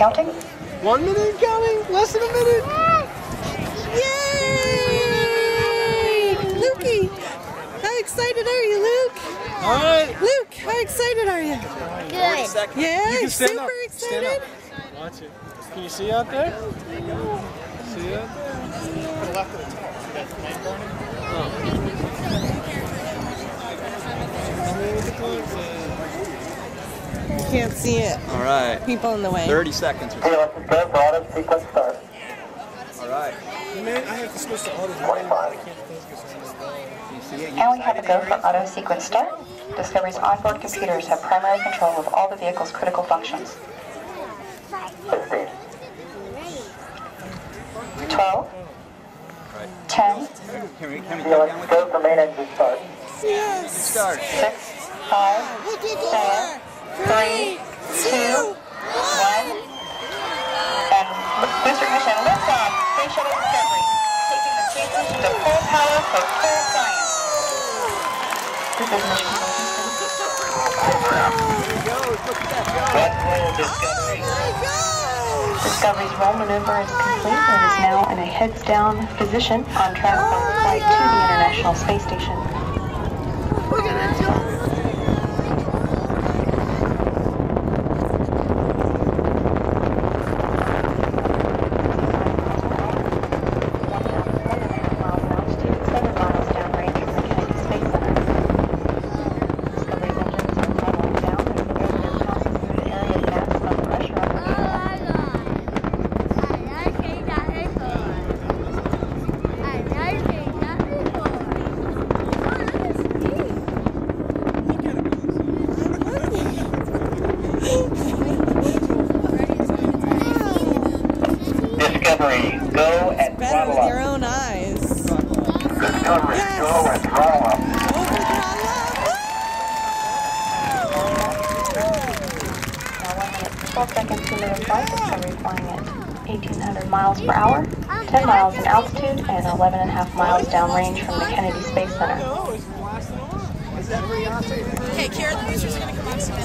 counting. One minute and counting? Less than a minute? Yay! Lukey, how excited are you, Luke? All right. Luke, how excited are you? Good. Yeah, You super up. Stand excited. up. Watch it. Can you see out there? See out there? Can't see it. All right. People in the way. 30 seconds. Okay, let's go for auto sequence start. All right. Man, I have to switch to auto. 25. And we have a go for auto sequence start. Discovery's onboard computers have primary control of all the vehicle's critical functions. 15. 12, 10, Can we, can we go let's down with go for main engine start. Yes. Start. 6, Discovery. Discovery's roll maneuver is complete and is now in a heads down position on track for flight to the International Space Station. Seven miles downrange from the Kennedy Space Center. Discovery's engines are throttling down as the governor passes through an area of maximum pressure on the vehicle. Discovery, go and Better throttle with your own eyes. Discovery, Yes. go and throttle up. Now one minute, 12 seconds to the flight, Discovery flying at 1,800 miles per hour, 10 miles in altitude, and 11 and a half miles downrange from the Kennedy Space Center. Okay, Kara, the boosters are going to come on soon.